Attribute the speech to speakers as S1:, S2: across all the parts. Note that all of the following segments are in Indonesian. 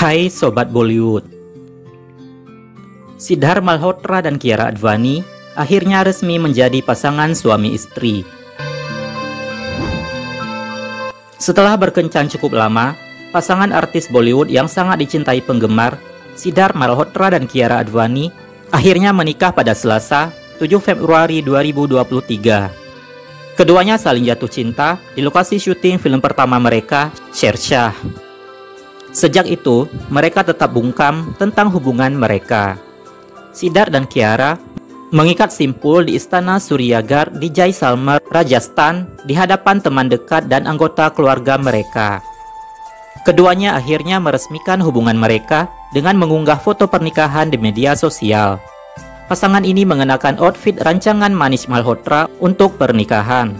S1: Hai Sobat Bollywood Sidhar Malhotra dan Kiara Advani akhirnya resmi menjadi pasangan suami istri. Setelah berkencan cukup lama, pasangan artis Bollywood yang sangat dicintai penggemar, Sidhar Malhotra dan Kiara Advani akhirnya menikah pada Selasa, 7 Februari 2023. Keduanya saling jatuh cinta di lokasi syuting film pertama mereka, Shershah. Sejak itu, mereka tetap bungkam tentang hubungan mereka. Sidar dan Kiara mengikat simpul di Istana Suryagar di Jaisalmer, Rajasthan di hadapan teman dekat dan anggota keluarga mereka. Keduanya akhirnya meresmikan hubungan mereka dengan mengunggah foto pernikahan di media sosial. Pasangan ini mengenakan outfit rancangan Manish Malhotra untuk pernikahan.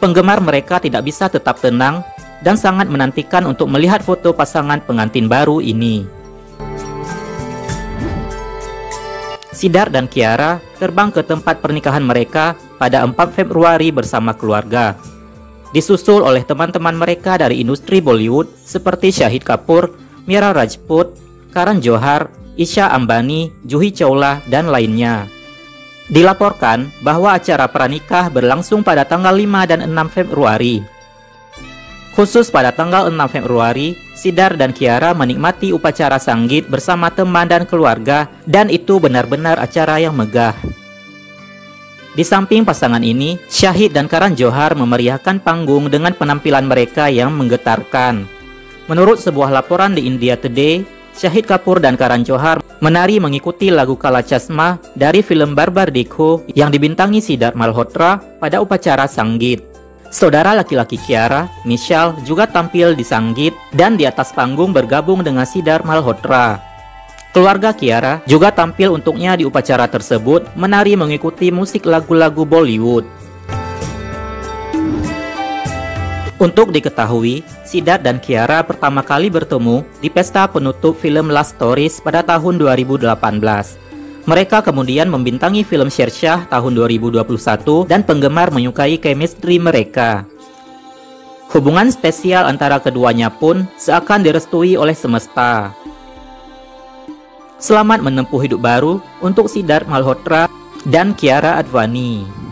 S1: Penggemar mereka tidak bisa tetap tenang dan sangat menantikan untuk melihat foto pasangan pengantin baru ini. Sidar dan Kiara terbang ke tempat pernikahan mereka pada 4 Februari bersama keluarga. Disusul oleh teman-teman mereka dari industri Bollywood seperti Syahid Kapoor, Mira Rajput, Karan Johar, Isha Ambani, Juhi Chawla, dan lainnya. Dilaporkan bahwa acara pranikah berlangsung pada tanggal 5 dan 6 Februari Khusus pada tanggal 6 Februari, Sidar dan Kiara menikmati upacara sanggit bersama teman dan keluarga dan itu benar-benar acara yang megah. Di samping pasangan ini, Syahid dan Karan Johar memeriahkan panggung dengan penampilan mereka yang menggetarkan. Menurut sebuah laporan di India Today, Syahid Kapoor dan Karan Johar menari mengikuti lagu Kala Chasma dari film Barbar Dikho yang dibintangi Sidar Malhotra pada upacara sanggit. Saudara laki-laki Kiara, Michelle, juga tampil di Sanggit dan di atas panggung bergabung dengan Sidar Malhotra. Keluarga Kiara juga tampil untuknya di upacara tersebut menari mengikuti musik lagu-lagu Bollywood. Untuk diketahui, Sidar dan Kiara pertama kali bertemu di pesta penutup film Last Stories pada tahun 2018. Mereka kemudian membintangi film Shershah tahun 2021 dan penggemar menyukai chemistry mereka. Hubungan spesial antara keduanya pun seakan direstui oleh semesta. Selamat menempuh hidup baru untuk Sidar Malhotra dan Kiara Advani.